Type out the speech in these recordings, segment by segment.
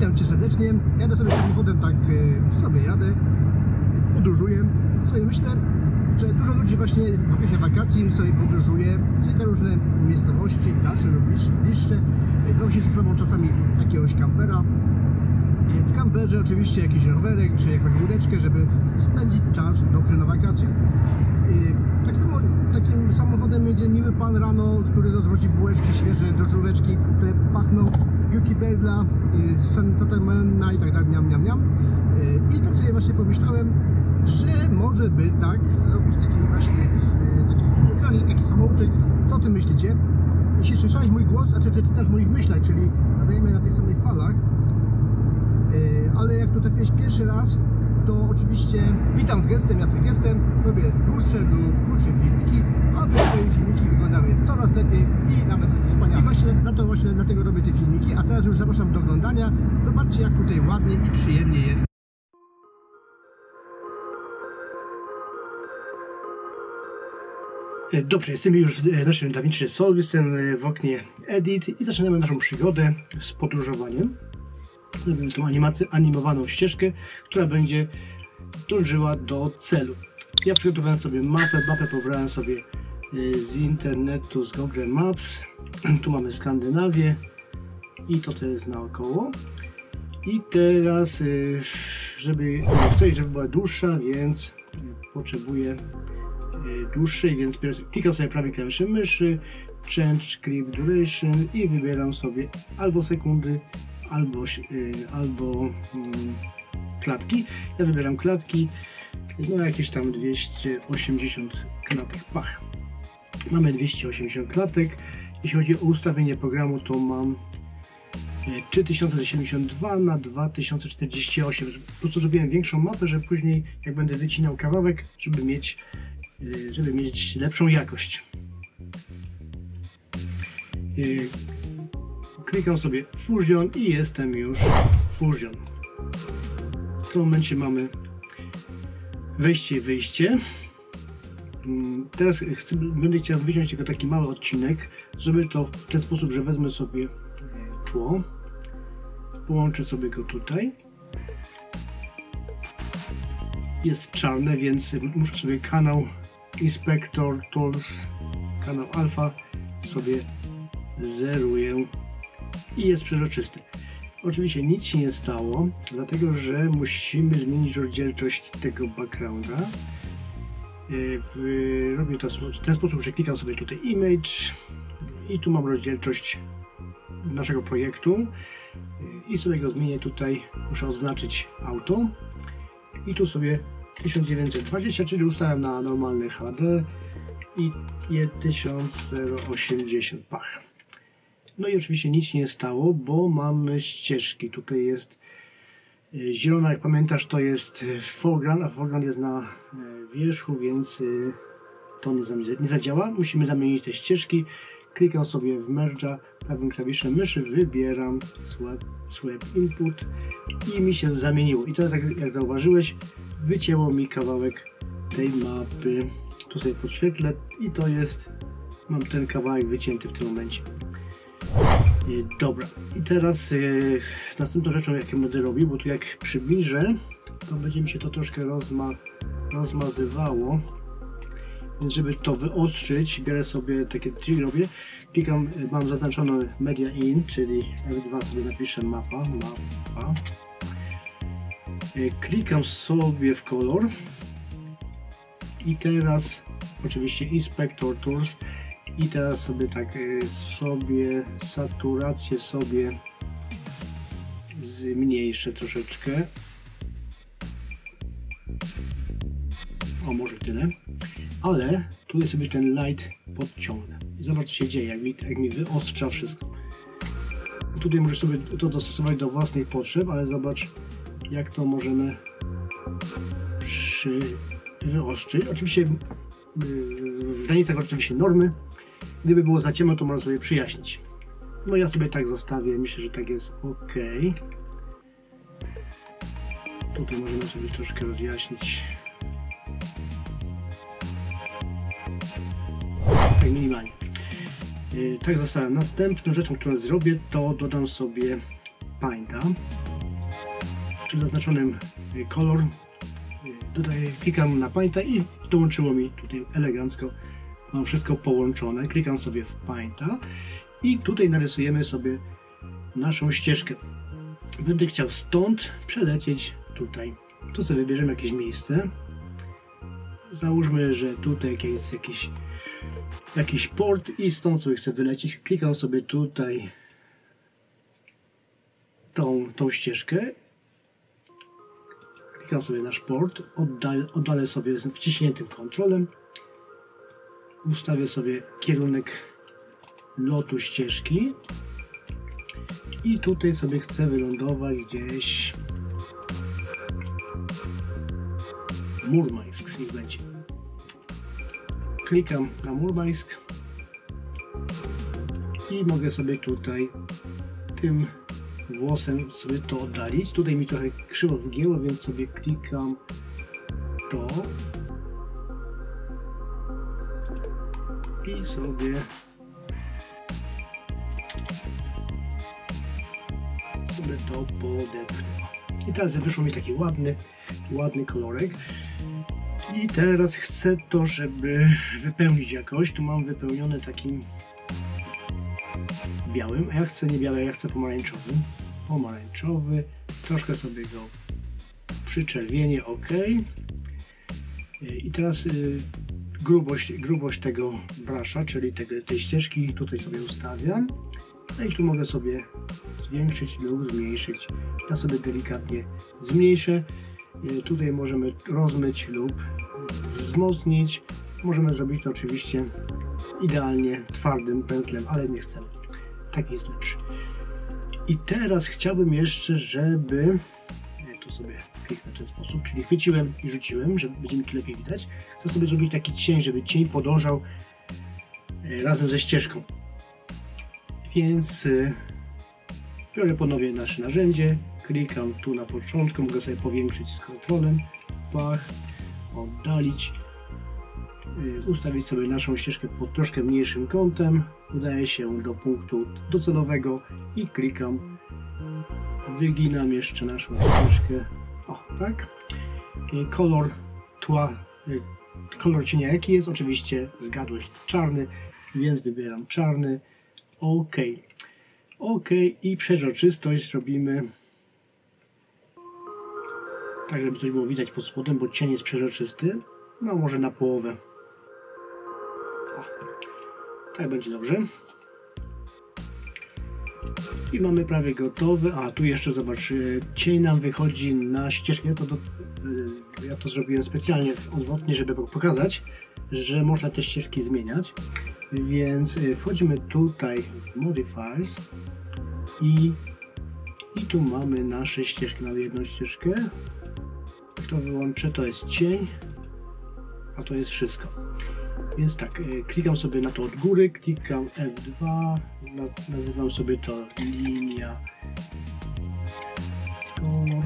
Witam Cię serdecznie. Jadę sobie samochodem, tak e, sobie jadę, podróżuję. Sobie myślę, że dużo ludzi właśnie w okresie wakacji sobie podróżuje, zwiedza różne miejscowości, dalsze lub bliż- bliższe. E, Prosi ze sobą czasami jakiegoś kampera. E, W kamperze oczywiście jakiś rowerek czy jakąś łódeczkę, żeby spędzić czas dobrze na wakacjach. E, Tak samo takim samochodem jedzie miły pan rano, który rozwozi bułeczki świeże, drożdżóweczki, które pachną Yuki Berla, y, Santatamena i tak dalej, miam, miam, miam. Y, I tak sobie właśnie pomyślałem, że może by tak zrobić taki właśnie y, taki, taki, taki samouczek. Co o tym myślicie? Jeśli słyszałeś mój głos, a czy, czy czytasz moich myślach, czyli nadajemy na tych samych falach, ale jak tu trafiłeś pierwszy raz, to oczywiście witam z gestem, Jacek gestem, robię dłuższe lub krótsze filmiki, aby Twoje filmiki wyglądały coraz lepiej i nawet wspaniale. I właśnie na to właśnie dlatego robię te filmiki, a teraz już zapraszam do oglądania. Zobaczcie jak tutaj ładnie i przyjemnie jest. E, Dobrze, jesteśmy już w e, naszym DaVinci Resolve, jestem e, w oknie Edit i zaczynamy naszą przygodę z podróżowaniem. Tą animację, animowaną ścieżkę, która będzie dążyła do celu. Ja przygotowałem sobie mapę, mapę pobrałem sobie y, z internetu, z Google Maps. Tu mamy Skandynawię i to, co jest naokoło. I teraz, y, żeby, chcę, żeby była dłuższa, więc potrzebuję y, dłuższej, więc klikam sobie prawym klawiszem myszy, change clip duration i wybieram sobie albo sekundy, albo, y, albo mm, klatki. Ja wybieram klatki, no jakieś tam 280 klatek, pach. Mamy 280 klatek. Jeśli chodzi o ustawienie programu, to mam y, 3072 na 2048. Po prostu zrobiłem większą mapę, żeby później, jak będę wycinał kawałek, żeby mieć, y, żeby mieć lepszą jakość. Klikam sobie Fusion i jestem już Fusion. W tym momencie mamy wejście i wyjście. Mm, Teraz chcę, będę chciał wyciąć tylko taki mały odcinek, żeby to w ten sposób, że wezmę sobie e, tło, połączę sobie go tutaj. Jest czarne, więc muszę sobie kanał Inspector Tools, kanał Alpha sobie zeruję i jest przezroczysty. Oczywiście nic się nie stało, dlatego że musimy zmienić rozdzielczość tego backgrounda. E, robię to w ten sposób, że klikam sobie tutaj image i tu mam rozdzielczość naszego projektu E, i sobie go zmienię tutaj, muszę oznaczyć auto i tu sobie 1920, czyli ustałem na normalny HD i je 1080 pach. No i oczywiście nic nie stało, bo mamy ścieżki. Tutaj jest e, zielona, jak pamiętasz, to jest e, foreground, a foreground jest na e, wierzchu, więc to nie zadziała. Musimy zamienić te ścieżki. Klikam sobie w merge'a prawym klawiszem myszy, wybieram swap, swap input i mi się zamieniło. I teraz, jak, jak zauważyłeś, wycięło mi kawałek tej mapy. Tu sobie podświetlę i to jest, mam ten kawałek wycięty w tym momencie. Dobra, i teraz y, następną rzeczą, jaką będę robił, bo tu jak przybliżę, to będzie mi się to troszkę rozma, rozmazywało. Więc żeby to wyostrzyć, biorę sobie takie tree robię, klikam, mam zaznaczone media in, czyli F2 sobie napiszę mapa, mapa. Y, Klikam sobie w kolor i teraz oczywiście Inspector Tools i teraz sobie tak y, sobie saturację sobie zmniejszę troszeczkę. O, może tyle. Ale tu jest sobie ten light podciągnę. I zobacz co się dzieje, jak mi, jak mi wyostrza wszystko. Tutaj możesz sobie to dostosować do własnych potrzeb, ale zobacz jak to możemy przy wyostrzyć. Oczywiście y, w granicach oczywiście normy. Gdyby było za ciemno, to można sobie przyjaśnić. No ja sobie tak zostawię, myślę, że tak jest ok. Tutaj możemy sobie troszkę rozjaśnić. Tak minimalnie. Tak zostałem. Następną rzeczą, którą zrobię, to dodam sobie Painta. przy zaznaczonym y, kolor. Tutaj klikam na Painta i dołączyło mi tutaj elegancko. Mam wszystko połączone. Klikam sobie w Painta i tutaj narysujemy sobie naszą ścieżkę. Będę chciał stąd przelecieć tutaj. Tu sobie wybierzemy jakieś miejsce. Załóżmy, że tutaj jest jakiś, jakiś port i stąd sobie chcę wylecieć. Klikam sobie tutaj tą, tą ścieżkę. Klikam sobie nasz port, oddal, oddalę sobie z wciśniętym kontrolem. Ustawię sobie kierunek lotu ścieżki. I tutaj sobie chcę wylądować gdzieś Murmańsk niech będzie. Klikam na Murmańsk i mogę sobie tutaj tym włosem sobie to oddalić. Tutaj mi trochę krzywo wygięło, więc sobie klikam to i sobie sobie to podepnę. I teraz wyszło mi taki ładny, ładny kolorek. I teraz chcę to, żeby wypełnić jakoś. Tu mam wypełnione takim białym, a ja chcę nie biały, ja chcę pomarańczowy. Pomarańczowy. Troszkę sobie go przyczerwienię, ok. I teraz y, grubość, grubość tego brasza, czyli tego, tej ścieżki tutaj sobie ustawiam. No i tu mogę sobie zwiększyć lub zmniejszyć. Ja sobie delikatnie zmniejszę. Y, Tutaj możemy rozmyć lub wzmocnić. Możemy zrobić to oczywiście idealnie twardym pędzlem, ale nie chcemy. Tak jest lepszy. I teraz chciałbym jeszcze, żeby ja tu sobie w ten sposób, czyli chwyciłem i rzuciłem, żeby będzie mi tu lepiej widać. Chcę sobie zrobić taki cień, żeby cień podążał e, razem ze ścieżką. Więc e, biorę ponownie nasze narzędzie, klikam tu na początku, mogę sobie powiększyć z kontrolem, pach, oddalić, y, ustawić sobie naszą ścieżkę pod troszkę mniejszym kątem, udaję się do punktu docelowego i klikam, wyginam jeszcze naszą ścieżkę, o tak, I kolor tła, y, kolor cienia jaki jest, oczywiście zgadłeś czarny, więc wybieram czarny, ok, ok i przeźroczystość robimy tak żeby coś było widać pod spodem, bo cień jest przeżyczysty. No może na połowę. O, tak będzie dobrze. I mamy prawie gotowe. A tu jeszcze zobacz, y, cień nam wychodzi na ścieżkę. To, do, y, ja to zrobiłem specjalnie odwrotnie, żeby pokazać, że można te ścieżki zmieniać. Więc y, wchodzimy tutaj w Modifiers i, i tu mamy nasze ścieżki, mamy jedną ścieżkę, to wyłączę, to jest cień, a to jest wszystko. Więc tak, e, klikam sobie na to od góry, klikam F2, nazywam sobie to linia kolor.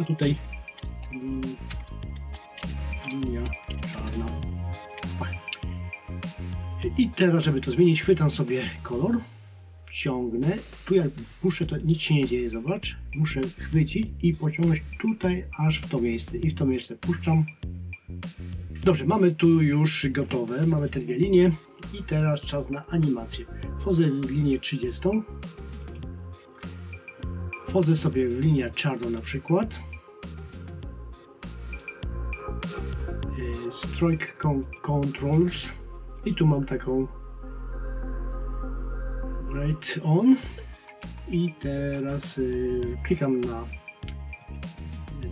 A tutaj linia czarna. I teraz, żeby to zmienić, chwytam sobie kolor ciągnę, tu jak puszczę, to nic się nie dzieje, zobacz, muszę chwycić i pociągnąć tutaj aż w to miejsce. I w to miejsce puszczam. Dobrze, mamy tu już gotowe, mamy te dwie linie. I teraz czas na animację. Wchodzę w linię 30, wchodzę sobie w linię czarną na przykład, y, Strike Controls. I tu mam taką right on i teraz y, klikam na,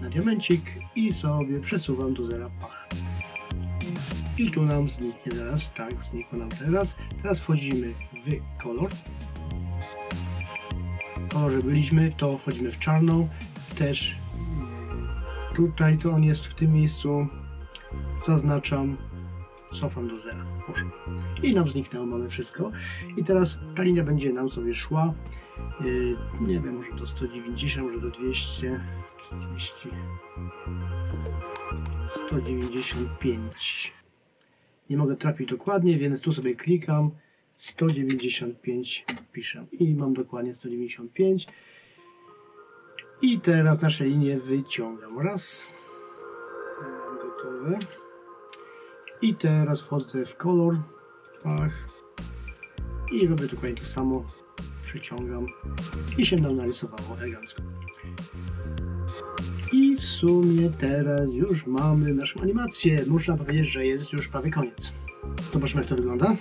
na diamencik i sobie przesuwam do zera pach. I tu nam zniknie teraz, tak, znikło nam teraz. Teraz wchodzimy w kolor. W kolorze byliśmy, to wchodzimy w czarną. Też y, tutaj to on jest w tym miejscu. Zaznaczam cofam do zera. Poszło. I nam zniknęło, mamy wszystko. I teraz ta linia będzie nam sobie szła, yy, nie wiem, może do 190, może do 200, 30, 195. Nie mogę trafić dokładnie, więc tu sobie klikam, 195 piszę i mam dokładnie 195 i teraz nasze linie wyciągam raz gotowe i teraz wchodzę w kolor. I robię dokładnie to samo. Przyciągam i się nam narysowało elegancko. I w sumie teraz już mamy naszą animację. Można powiedzieć, że jest już prawie koniec. Zobaczmy jak to wygląda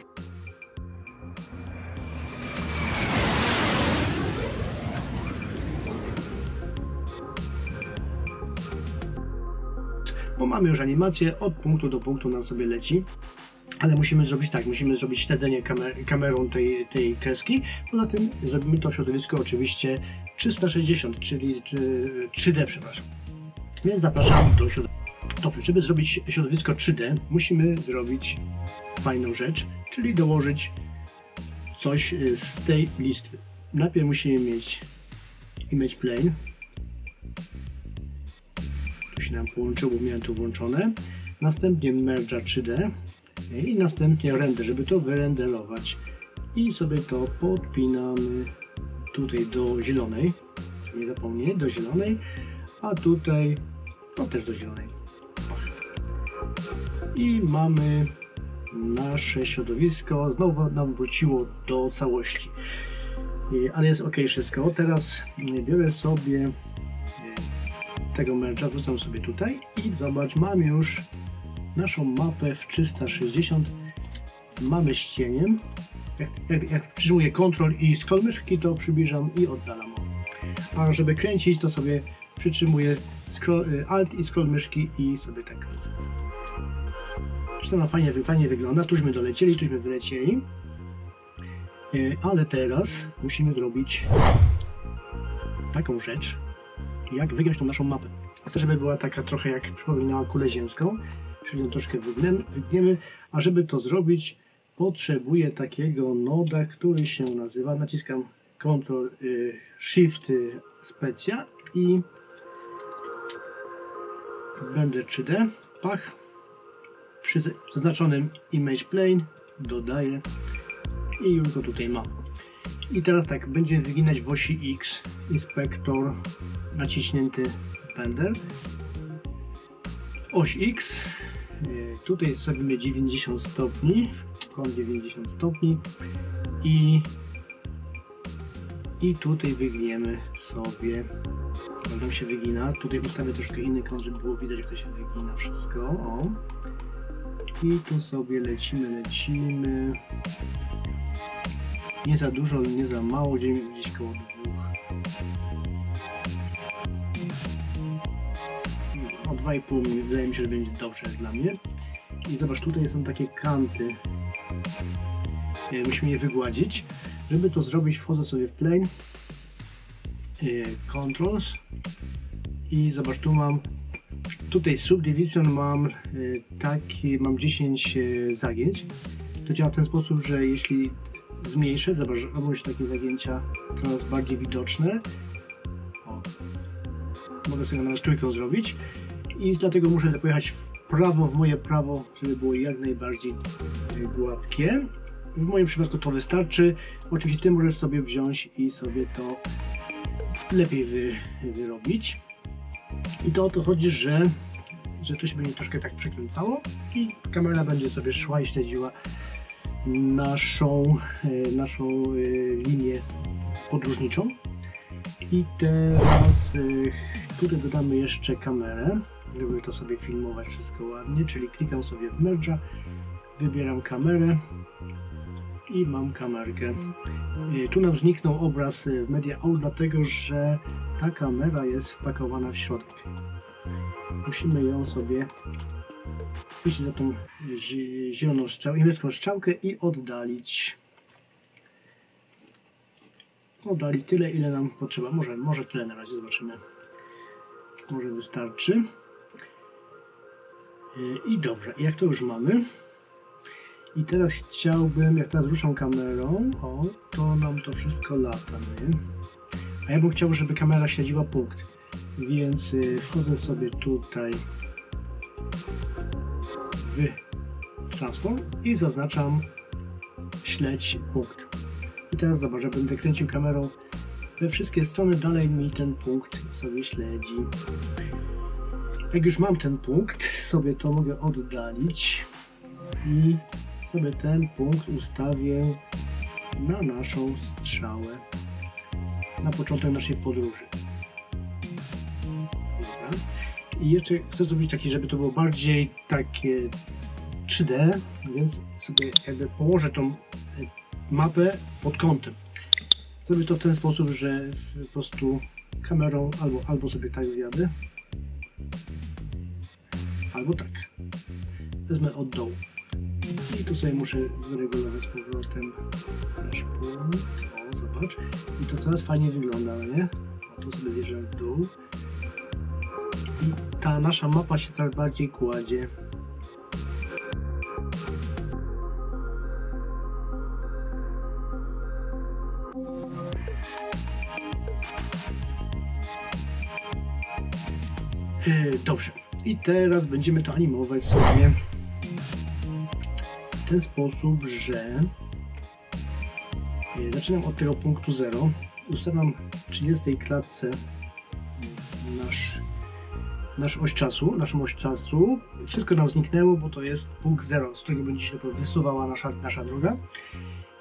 bo mamy już animację, od punktu do punktu nam sobie leci. Ale musimy zrobić tak, musimy zrobić śledzenie kamer kamerą tej, tej kreski. Poza tym zrobimy to środowisko oczywiście 360, czyli 3D, przepraszam. Więc zapraszam do środowiska. Dobrze, żeby zrobić środowisko 3D, musimy zrobić fajną rzecz, czyli dołożyć coś z tej listwy. Najpierw musimy mieć image plane, nam połączyło, bo miałem to włączone. Następnie merge 3D i następnie render, żeby to wyrenderować. I sobie to podpinamy tutaj do zielonej, nie zapomnij, do zielonej, a tutaj no też do zielonej. I mamy nasze środowisko, znowu nam wróciło do całości. Ale jest ok wszystko. Teraz biorę sobie tego merge'a wrzucam sobie tutaj i zobacz, mam już naszą mapę w 360 mamy z jak, jak, jak przyjmuję i scroll myszki to przybliżam i oddalam a żeby kręcić to sobie przytrzymuję y, Alt i scroll myszki i sobie tak kręcę. Zresztą no fajnie, fajnie wygląda, tuśmy dolecieli, tuśmy wylecieli. Y, ale teraz musimy zrobić taką rzecz jak wygrać tą naszą mapę. Chcę, żeby była taka trochę jak przypominała kulę ziemską, czyli ją troszkę wygniemy, wygniemy, a żeby to zrobić potrzebuję takiego noda, który się nazywa, naciskam Ctrl y, Shift y, specja i będę 3D, pach, przy zaznaczonym image plane dodaję i już go tutaj mam. I teraz tak, będzie wyginać w osi X inspektor naciśnięty pędzel. Oś X. E, tutaj zrobimy 90 stopni, kąt 90 stopni i i tutaj wygniemy sobie tam się wygina, tutaj ustawię troszkę inny kąt, żeby było widać jak to się wygina wszystko, o i tu sobie lecimy, lecimy nie za dużo, nie za mało, gdzieś, gdzieś koło dwóch. O 2,5 wydaje mi się, że będzie dobrze dla mnie. I zobacz, tutaj są takie kanty. Musimy je wygładzić. Żeby to zrobić, wchodzę sobie w plane, e, controls i zobacz, tu mam tutaj subdivision mam e, taki, mam 10 e, zagięć. To działa w ten sposób, że jeśli zmniejszę, zobacz, robią takie zagięcia coraz bardziej widoczne. O. Mogę sobie nawet trójką zrobić i dlatego muszę pojechać w prawo, w moje prawo, żeby było jak najbardziej gładkie. W moim przypadku to wystarczy. Oczywiście Ty możesz sobie wziąć i sobie to lepiej wy, wyrobić. I to o to chodzi, że, że to się będzie troszkę tak przekręcało i kamera będzie sobie szła i śledziła naszą, e, naszą e, linię podróżniczą. I teraz e, tutaj dodamy jeszcze kamerę, żeby to sobie filmować wszystko ładnie, czyli klikam sobie w Merge'a, wybieram kamerę i mam kamerkę. Tu nam zniknął obraz w Media Out, dlatego że ta kamera jest wpakowana w środek. Musimy ją sobie chwycić za tą zieloną strzałkę, niebieską strzałkę i oddalić. Oddalić tyle, ile nam potrzeba. Może, może tyle na razie, zobaczymy. Może wystarczy. I dobrze, jak to już mamy. I teraz chciałbym, jak teraz ruszam kamerą, o, to nam to wszystko lata, nie? A ja bym chciał, żeby kamera śledziła punkt. Więc y, wchodzę sobie tutaj w transform i zaznaczam śledź punkt. I teraz zobacz, że będę kręcił kamerą we wszystkie strony, dalej mi ten punkt sobie śledzi. Jak już mam ten punkt, sobie to mogę oddalić i sobie ten punkt ustawię na naszą strzałę, na początek naszej podróży. I jeszcze chcę zrobić taki, żeby to było bardziej takie 3D, więc sobie jakby położę tą e, mapę pod kątem. Zrobię to w ten sposób, że po prostu kamerą albo, albo sobie tak zjadę, albo tak. Wezmę od dołu. I tu sobie muszę wyregulować z powrotem nasz punkt. O, zobacz. I to coraz fajnie wygląda, nie? O, tu sobie zjeżdżam w dół. Ta nasza mapa się coraz bardziej kładzie. E, Dobrze. I teraz będziemy to animować sobie w ten sposób, że e, zaczynam od tego punktu 0. Ustawiam w 30 klatce nasz oś czasu, naszą oś czasu. Wszystko nam zniknęło, bo to jest punkt 0, z którego będzie się wysuwała nasza, nasza droga.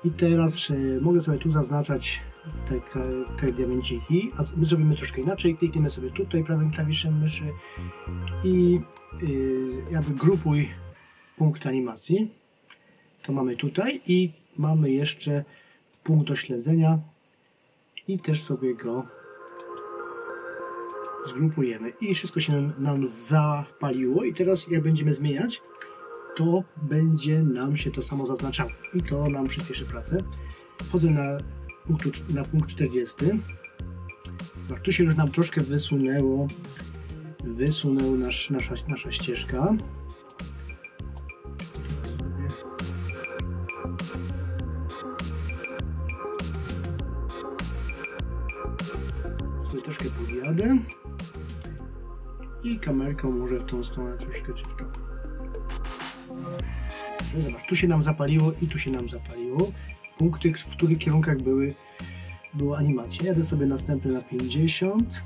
I teraz e, mogę sobie tu zaznaczać te, te diamenciki, a my zrobimy troszkę inaczej. Klikniemy sobie tutaj prawym klawiszem myszy i yy, jakby grupuj punkt animacji. To mamy tutaj i mamy jeszcze punkt do śledzenia i też sobie go zgrupujemy i wszystko się nam zapaliło i teraz jak będziemy zmieniać to będzie nam się to samo zaznaczało i to nam przyspieszy pracę. Wchodzę na, punktu, na punkt 40. Zobacz, tu się już nam troszkę wysunęło, wysunęła nasz, nasza, nasza ścieżka. I kamerką może w tą stronę troszkę czy w tą. Zobacz, tu się nam zapaliło i tu się nam zapaliło. Punkty, w których kierunkach były, była animacja. Jadę sobie następny na 50.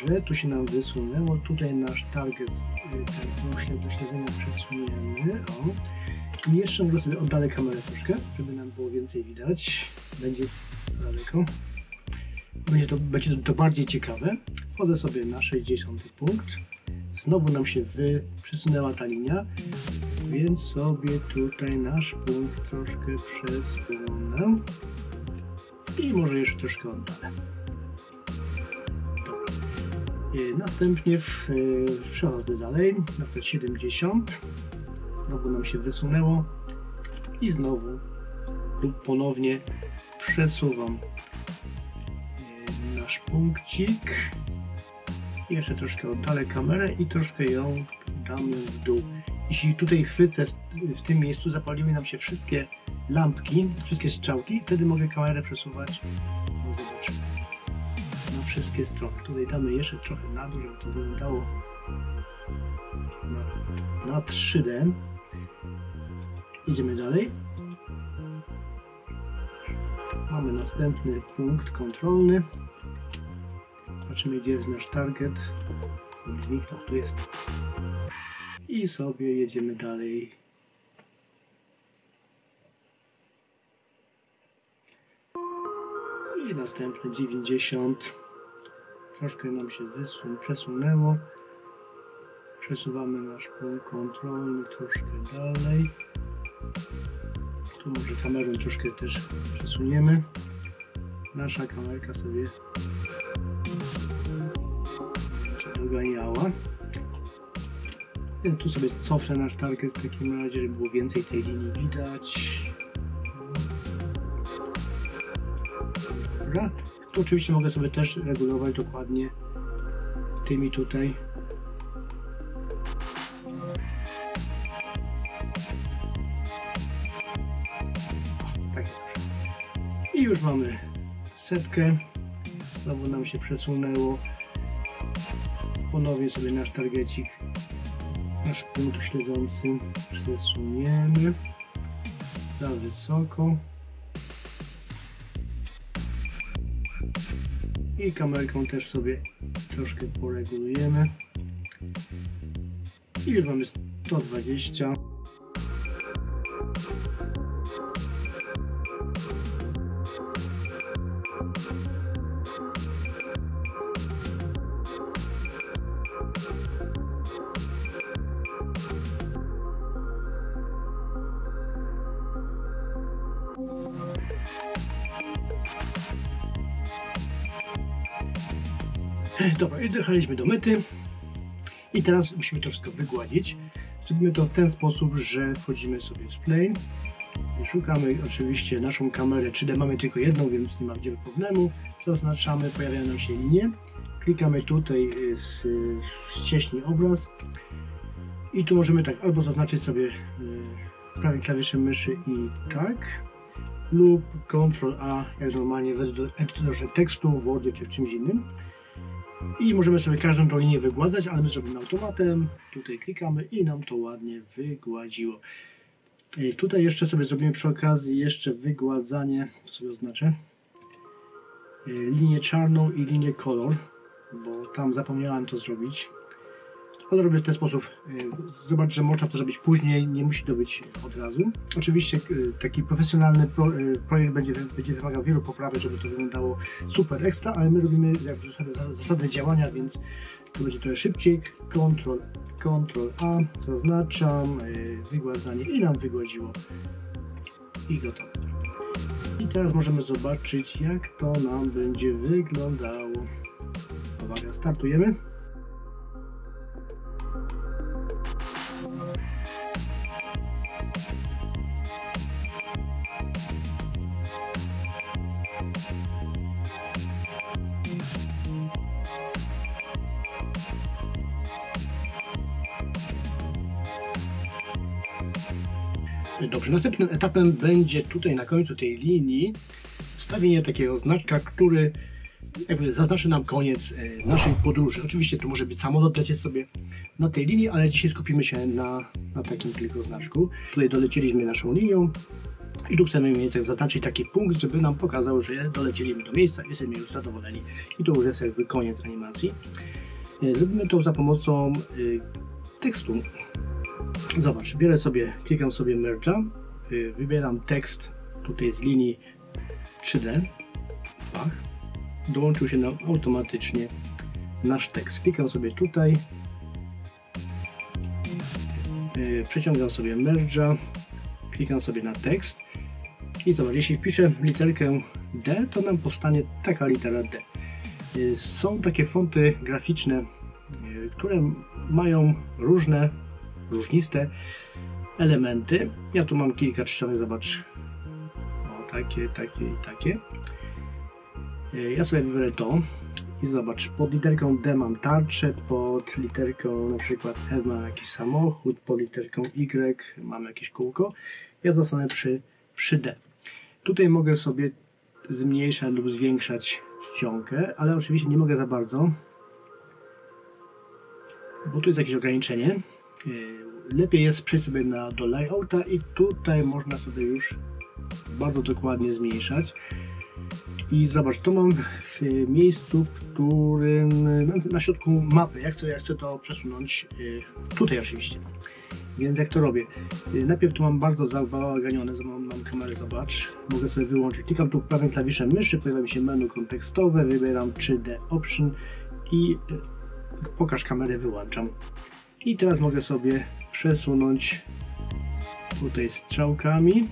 Dobrze, tu się nam wysunęło. Tutaj nasz target, ten punkt do śledzenia przesuniemy. O. I jeszcze mogę sobie oddalę kamerę troszkę, żeby nam było więcej widać. Będzie daleko. Będzie to, będzie to bardziej ciekawe. Wchodzę sobie na 60 punkt. Znowu nam się wy, przesunęła ta linia, więc sobie tutaj nasz punkt troszkę przesunę i może jeszcze troszkę oddalę. Dobra. Następnie w, przechodzę dalej, na przykład 70. Znowu nam się wysunęło i znowu lub ponownie przesuwam nasz punkcik jeszcze troszkę oddalę kamerę i troszkę ją dam w dół. Jeśli tutaj chwycę w, w tym miejscu, zapaliły nam się wszystkie lampki, wszystkie strzałki, wtedy mogę kamerę przesuwać, no na wszystkie strony. Tutaj damy jeszcze trochę na dół, żeby to wyglądało na, na 3D. Idziemy dalej. Mamy następny punkt kontrolny. Zobaczymy, gdzie jest nasz target. Zniknął, tu jest. I sobie jedziemy dalej. I następne 90. Troszkę nam się wysun przesunęło. Przesuwamy nasz punkt kontrolny troszkę dalej. Tu może kamerą troszkę też przesuniemy. Nasza kamerka sobie doganiała. Ja tu sobie cofnę nasz target w takim razie, żeby było więcej tej linii widać. Dobra. Tu oczywiście mogę sobie też regulować dokładnie tymi tutaj. Tak. I już mamy setkę. Znowu nam się przesunęło ponownie sobie nasz targecik, nasz punkt śledzący przesuniemy. za wysoko. I kamerką też sobie troszkę poregulujemy. I już mamy 120. dojechaliśmy do mety. I teraz musimy to wszystko wygładzić. Zrobimy to w ten sposób, że wchodzimy sobie w plane. Szukamy oczywiście naszą kamerę 3D, mamy tylko jedną, więc nie ma wiele problemu. Zaznaczamy, pojawiają nam się linie. Klikamy tutaj z, ścieśni obraz. I tu możemy tak albo zaznaczyć sobie y, prawym klawiszem myszy i tak, lub Ctrl A, jak normalnie w edytorze tekstu, w Wordzie czy w czymś innym. I możemy sobie każdą tą linię wygładzać, ale my zrobimy automatem. Tutaj klikamy i nam to ładnie wygładziło. I tutaj jeszcze sobie zrobimy przy okazji jeszcze wygładzanie, co sobie oznaczę, linię czarną i linię kolor, bo tam zapomniałem to zrobić ale robię w ten sposób. Y, zobacz, że można to zrobić później, nie musi to być od razu. Oczywiście y, taki profesjonalny y, projekt będzie, będzie wymagał wielu poprawek, żeby to wyglądało super ekstra, ale my robimy jakby zasady działania, więc to będzie trochę szybciej. Ctrl, Ctrl A, zaznaczam, wygładzanie i nam wygładziło. I gotowe. I teraz możemy zobaczyć, jak to nam będzie wyglądało. Uwaga, startujemy. Dobrze, następnym etapem będzie tutaj na końcu tej linii wstawienie takiego znaczka, który jakby zaznaczy nam koniec e, naszej podróży. Oczywiście to może być samolot lecieć sobie na tej linii, ale dzisiaj skupimy się na, na takim tylko znaczku. Tutaj dolecieliśmy naszą linią i tu chcemy mniej więcej zaznaczyć taki punkt, żeby nam pokazał, że dolecieliśmy do miejsca, jesteśmy już zadowoleni i to już jest jakby koniec animacji. E, zrobimy to za pomocą e, tekstu Zobacz, biorę sobie, klikam sobie merge'a, y, wybieram tekst tutaj z linii 3D, Pach. dołączył się nam automatycznie nasz tekst. Klikam sobie tutaj, y, przeciągam sobie merge'a, klikam sobie na tekst i zobacz, jeśli wpiszę literkę D, to nam powstanie taka litera D. Y, są takie fonty graficzne, które mają różne różniste elementy. Ja tu mam kilka czcionek, zobacz. O, takie, takie i takie. E, ja sobie wybiorę to i zobacz, pod literką D mam tarczę, pod literką na przykład F mam jakiś samochód, pod literką Y mam jakieś kółko. Ja zostanę przy, przy D. Tutaj mogę sobie zmniejszać lub zwiększać czcionkę, ale oczywiście nie mogę za bardzo, bo tu jest jakieś ograniczenie. E, lepiej jest przejść sobie na, do layouta i tutaj można sobie już bardzo dokładnie zmniejszać. I zobacz, to mam w miejscu, w którym na środku mapy. Ja chcę, ja chcę to przesunąć e, tutaj oczywiście. Więc jak to robię? E, najpierw tu mam bardzo zabałaganione, mam, mam kamerę, zobacz. Mogę sobie wyłączyć. Klikam tu prawym klawiszem myszy, pojawia mi się menu kontekstowe, wybieram 3D Option i pokaż kamerę, wyłączam. I teraz mogę sobie przesunąć tutaj strzałkami.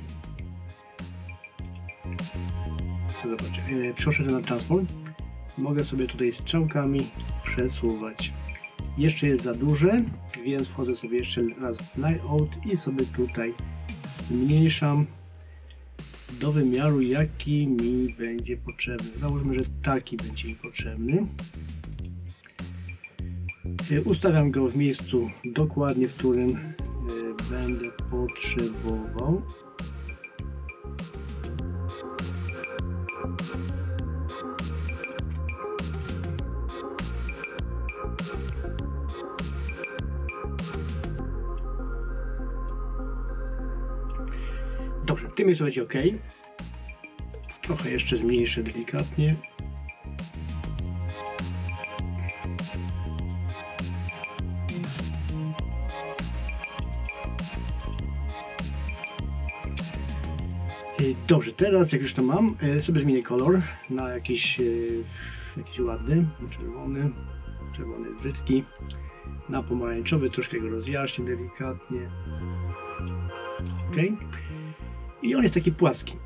Zobacz, e, przełożę na transform. Mogę sobie tutaj strzałkami przesuwać. Jeszcze jest za duże, więc wchodzę sobie jeszcze raz w layout i sobie tutaj zmniejszam do wymiaru jaki mi będzie potrzebny. Załóżmy, że taki będzie mi potrzebny. Ustawiam go w miejscu dokładnie, w którym e, będę potrzebował. Dobrze, tym miejscu będzie ok. Trochę jeszcze zmniejszę delikatnie. Dobrze, teraz jak już to mam, e, sobie zmienię kolor na jakiś, e, jakiś ładny, czerwony, czerwony brzydki, na pomarańczowy, troszkę go rozjaśnię delikatnie. Ok. I on jest taki płaski.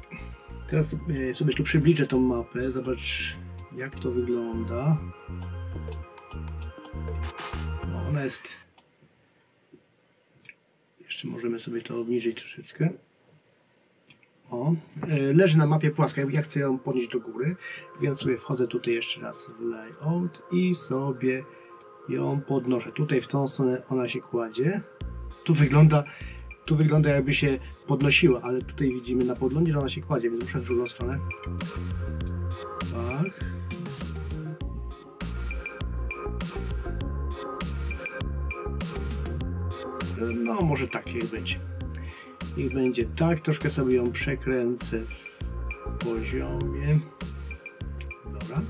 Teraz e, sobie tu przybliżę tą mapę, zobacz jak to wygląda. No, ona jest... Jeszcze możemy sobie to obniżyć troszeczkę. E, leży na mapie płaska. Ja chcę ją podnieść do góry, więc sobie wchodzę tutaj jeszcze raz w layout i sobie ją podnoszę. Tutaj w tą stronę ona się kładzie. Tu wygląda, tu wygląda jakby się podnosiła, ale tutaj widzimy na podglądzie, że ona się kładzie, więc muszę w drugą stronę. Tak. No, może tak jak będzie. Niech będzie tak, troszkę sobie ją przekręcę w poziomie. Dobra.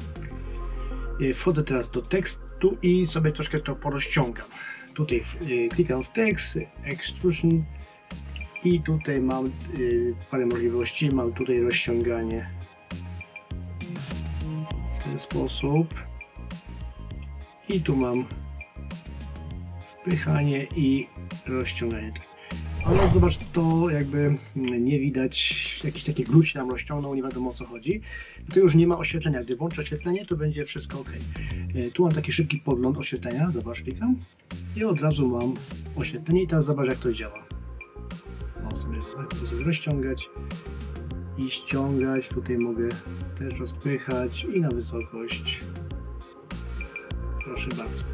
E, wchodzę teraz do tekstu i sobie troszkę to porozciągam. Tutaj e, klikam w tekst, extrusion i tutaj mam e, parę możliwości. Mam tutaj rozciąganie w ten sposób i tu mam wpychanie i rozciąganie ale zobacz, to jakby nie widać, jakiś taki gluć nam rozciągnął, nie wiadomo o co chodzi. To już nie ma oświetlenia. Gdy włączę oświetlenie, to będzie wszystko ok. E, tu mam taki szybki podgląd oświetlenia, zobacz, klikam i od razu mam oświetlenie i teraz zobacz jak to działa. Mogę sobie, rozciągać i ściągać. Tutaj mogę też rozpychać i na wysokość. Proszę bardzo.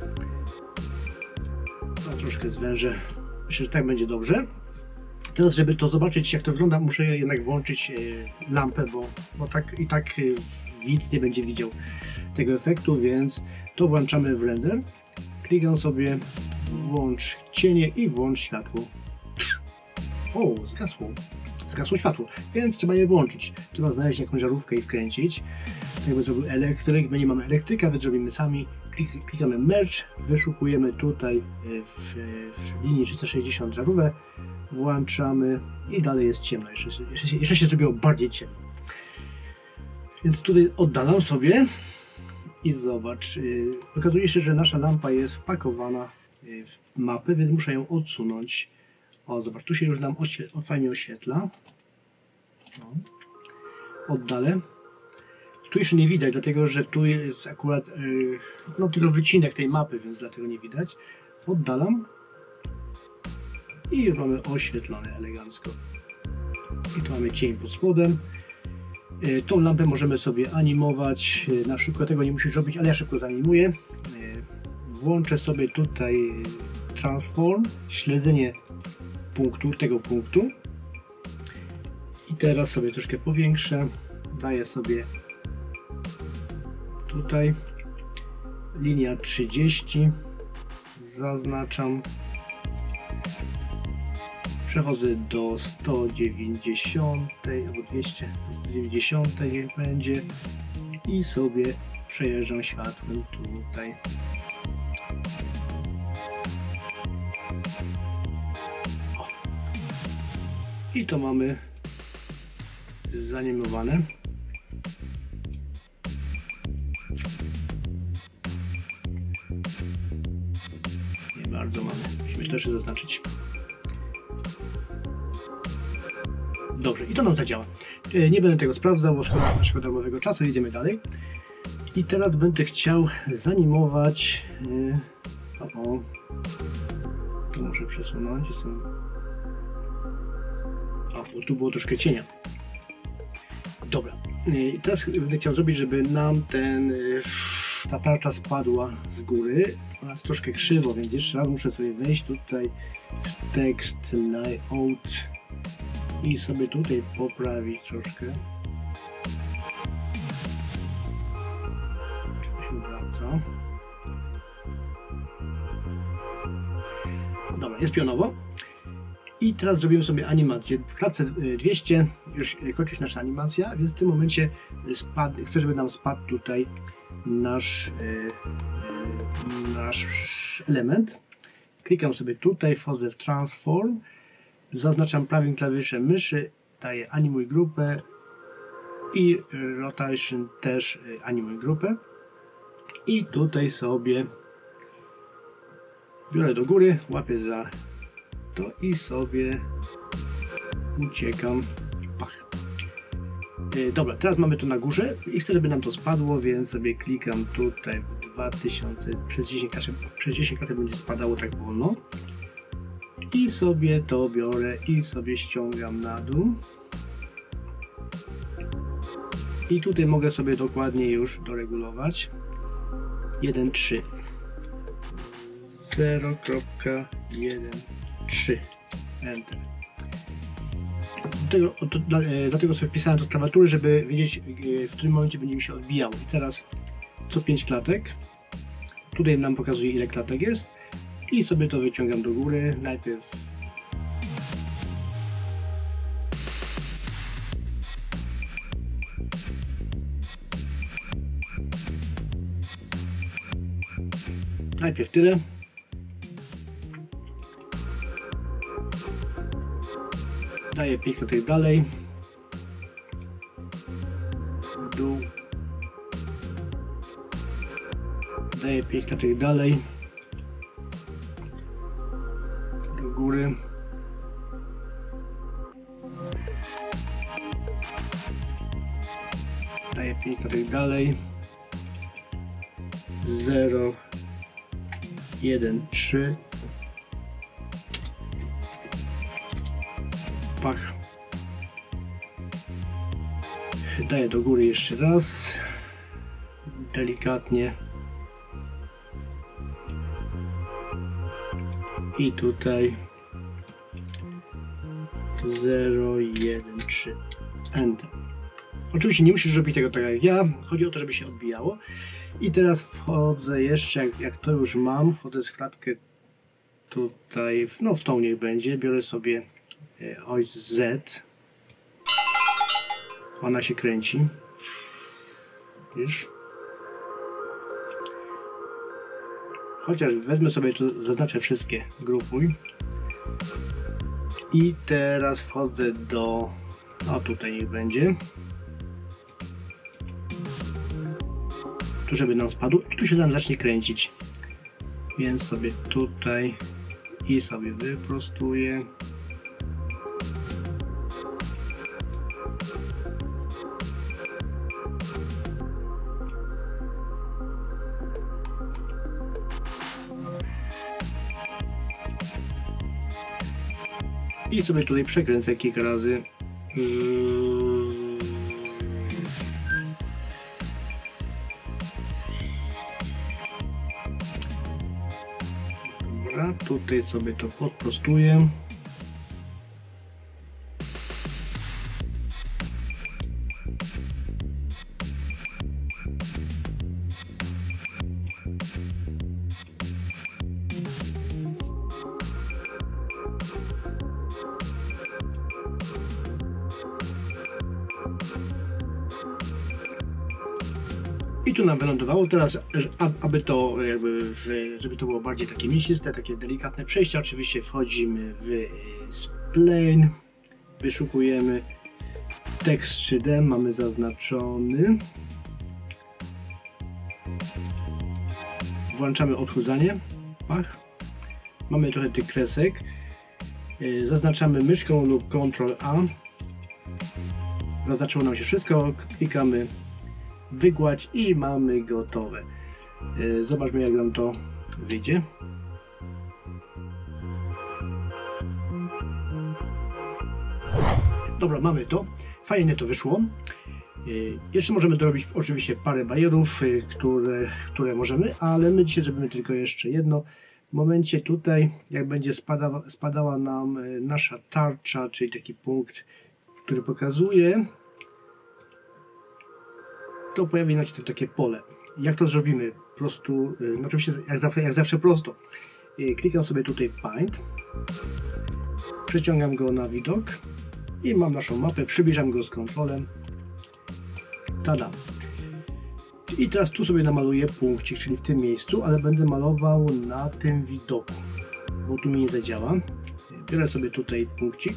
No, troszkę zwężę. Myślę, że tak będzie dobrze. Teraz, żeby to zobaczyć, jak to wygląda, muszę jednak włączyć e, lampę, bo, bo tak i tak e, widz nie będzie widział tego efektu, więc to włączamy w render. Klikam sobie włącz cienie i włącz światło. O, zgasło. Zgasło światło, więc trzeba je włączyć. Trzeba znaleźć jakąś żarówkę i wkręcić. Jakby zrobił elektryk, my nie mamy elektryka, więc sami. Klikamy merge, wyszukujemy tutaj e, w, w linii 360 żarówkę włączamy i dalej jest ciemno. Jeszcze, jeszcze, jeszcze się zrobiło bardziej ciemno. Więc tutaj oddalam sobie i zobacz. Yy, okazuje się, że nasza lampa jest wpakowana y, w mapę, więc muszę ją odsunąć. O, zobacz, tu się już nam oświe fajnie oświetla. No. Oddalę. Tu jeszcze nie widać, dlatego że tu jest akurat yy, no, tylko wycinek tej mapy, więc dlatego nie widać. Oddalam i już mamy oświetlone elegancko. I tu mamy cień pod spodem. E, tą lampę możemy sobie animować. E, na szybko tego nie musisz robić, ale ja szybko zanimuję. Włączę sobie tutaj transform, śledzenie punktu, tego punktu. I teraz sobie troszkę powiększę. Daję sobie tutaj linia 30. Zaznaczam Przechodzę do 190 albo 200, 190 niech będzie i sobie przejeżdżam światłem tutaj. O. I to mamy zanimowane. Mamy. Musimy też zaznaczyć. Dobrze, i to nam zadziała. E, nie będę tego sprawdzał, bo szkoda naszego darmowego czasu, jedziemy dalej. I teraz będę chciał zanimować... E, o, o. Tu muszę przesunąć. Jestem... O, bo tu było troszkę cienia. Dobra. E, I teraz będę chciał zrobić, żeby nam ten ta tarcza spadła z góry. Ona jest troszkę krzywo, więc jeszcze raz muszę sobie wejść tutaj w tekst layout i sobie tutaj poprawić troszkę. Się? Dobra, jest pionowo. I teraz zrobimy sobie animację. W klatce 200 już kończy się nasza animacja, więc w tym momencie spadł, chcę, żeby nam spadł tutaj nasz, nasz element. Klikam sobie tutaj, wchodzę w Transform, zaznaczam prawym klawiszem myszy, daję animuj grupę i Rotation też animuj grupę. I tutaj sobie biorę do góry, łapię za to i sobie uciekam. E, dobra, teraz mamy to na górze i chcę, żeby nam to spadło, więc sobie klikam tutaj w 2000, przez 10 klatek, przez 10 klatek będzie spadało tak wolno. I sobie to biorę i sobie ściągam na dół. I tutaj mogę sobie dokładnie już doregulować. 1,3 0.13 Enter. Dlatego, to, e, dlatego sobie wpisałem to z klawiatury, żeby wiedzieć e, w którym momencie będzie mi się odbijało. I teraz co 5 klatek. Tutaj nam pokazuje ile klatek jest i sobie to wyciągam do góry. Najpierw najpierw tyle daję 5 klatek dalej. W dół. Daję 5 klatek dalej. Do góry. Daję 5 klatek dalej. 0 1 3 pach. Daję do góry jeszcze raz. Delikatnie. I tutaj 0, 1, 3 Enter. Oczywiście nie musisz robić tego tak jak ja, chodzi o to, żeby się odbijało. I teraz wchodzę jeszcze, jak, jak to już mam, wchodzę w klatkę tutaj, no w tą niech będzie, biorę sobie oś Z. Ona się kręci. Widzisz? Chociaż wezmę sobie tu, zaznaczę wszystkie, grupuj. I teraz wchodzę do, a tutaj niech będzie. Tu żeby nam spadł, tu się nam zacznie kręcić. Więc sobie tutaj i sobie wyprostuję. I sobie tutaj przekręcę kilka razy. Dobra, tutaj sobie to podprostuję. Nam wylądowało. Teraz, aby to żeby to było bardziej takie mięsiste, takie delikatne przejście, oczywiście wchodzimy w e, Spline, wyszukujemy tekst 3D, mamy zaznaczony. Włączamy odchudzanie. Pach. Mamy trochę tych kresek. E, zaznaczamy myszką lub Ctrl A. Zaznaczyło nam się wszystko. Klikamy wygładź i mamy gotowe. E, zobaczmy jak nam to wyjdzie. Dobra, mamy to. Fajnie to wyszło. E, jeszcze możemy dorobić oczywiście parę bajerów, e, które, które możemy, ale my dzisiaj zrobimy tylko jeszcze jedno. W momencie tutaj, jak będzie spadała, spadała nam nasza tarcza, czyli taki punkt, który pokazuje, to pojawi nam się takie pole. Jak to zrobimy? Po prostu, no oczywiście jak zawsze, jak zawsze prosto. Klikam sobie tutaj Paint. Przeciągam go na widok i mam naszą mapę, przybliżam go z kontrolem. Tada. I teraz tu sobie namaluję punkcik, czyli w tym miejscu, ale będę malował na tym widoku, bo tu mi nie zadziała. Biorę sobie tutaj punkcik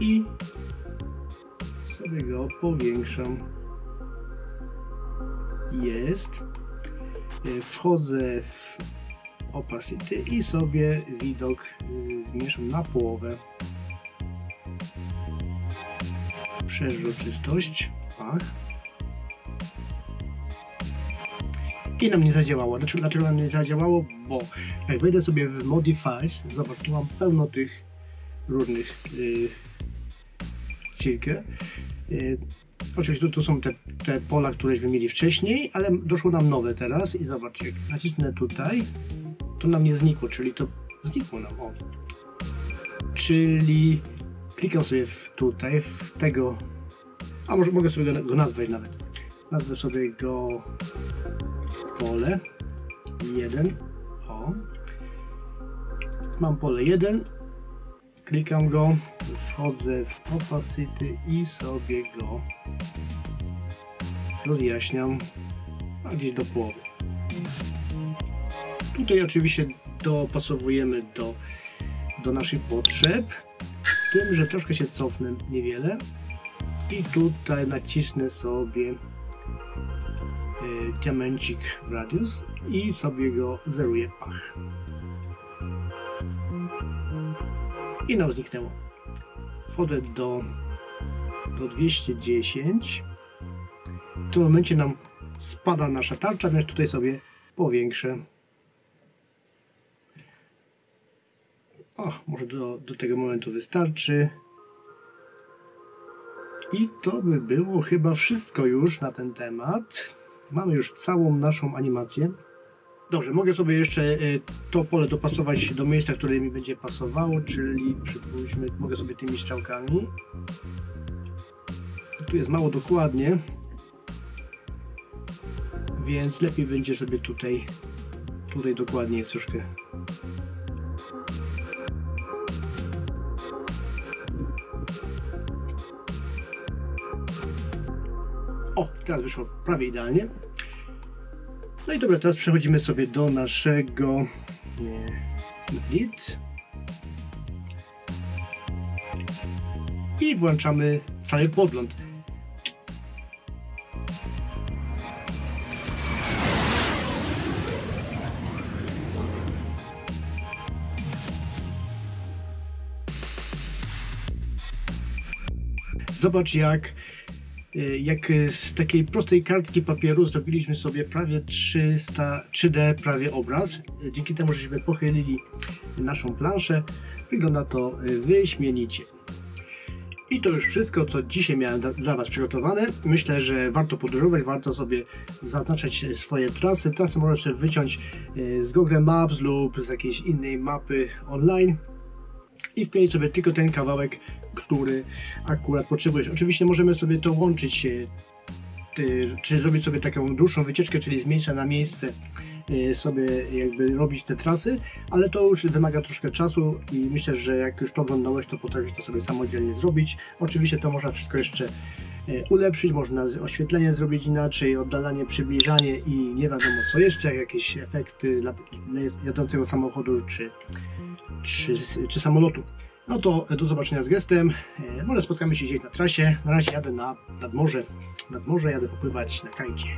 i sobie go powiększam. Jest. Wchodzę w opacity i sobie widok y, zmniejszam na połowę. Przeźroczystość. Pach. I nam nie zadziałało. Dlaczego, dlaczego nam nie zadziałało? Bo jak wejdę sobie w Modifiers, zobacz, tu mam pełno tych różnych yy, Yy, oczywiście tu, tu są te, te pola, któreśmy mieli wcześniej, ale doszło nam nowe teraz i zobacz, jak nacisnę tutaj, to nam nie znikło, czyli to znikło nam, o. Czyli klikam sobie w tutaj, w tego, a może mogę sobie go, go nazwać nawet. Nazwę sobie go pole 1, o. Mam pole 1, klikam go, wchodzę w opacity i sobie go rozjaśniam, a gdzieś do połowy. Tutaj oczywiście dopasowujemy do, do naszych potrzeb, z tym, że troszkę się cofnę niewiele i tutaj nacisnę sobie y, diamencik w radius i sobie go zeruję pach. I nam zniknęło. Wchodzę do, do 210. W tym momencie nam spada nasza tarcza, więc tutaj sobie powiększę. O, może do, do tego momentu wystarczy. I to by było chyba wszystko już na ten temat. Mamy już całą naszą animację. Dobrze, mogę sobie jeszcze y, to pole dopasować do miejsca, które mi będzie pasowało, czyli przypuśćmy, mogę sobie tymi strzałkami. Tu jest mało dokładnie, więc lepiej będzie sobie tutaj, tutaj dokładnie troszkę O, teraz wyszło prawie idealnie. No i dobra, teraz przechodzimy sobie do naszego lead i włączamy cały podgląd. Zobacz jak Y, jak z takiej prostej kartki papieru zrobiliśmy sobie prawie 300, 3D prawie obraz. Y, dzięki temu, żeśmy pochylili naszą planszę, wygląda to y, wyśmienicie. I to już wszystko, co dzisiaj miałem dla Was przygotowane. Myślę, że warto podróżować, warto sobie zaznaczać swoje trasy. Trasy możesz sobie wyciąć z Google Maps lub z jakiejś innej mapy online i wkleić sobie tylko ten kawałek, który akurat potrzebujesz. Oczywiście możemy sobie to łączyć, e, czy zrobić sobie taką dłuższą wycieczkę, czyli z miejsca na miejsce e, sobie jakby robić te trasy, ale to już wymaga troszkę czasu i myślę, że jak już to oglądałeś, to potrafisz to sobie samodzielnie zrobić. Oczywiście to można wszystko jeszcze e, ulepszyć, można oświetlenie zrobić inaczej, oddalanie, przybliżanie i nie wiadomo co jeszcze, jakieś efekty dla jadącego samochodu czy czy, czy samolotu. No to e, do zobaczenia z gestem. E, może spotkamy się gdzieś na trasie. Na razie jadę na, nad morze. Nad morze jadę popływać na kajcie.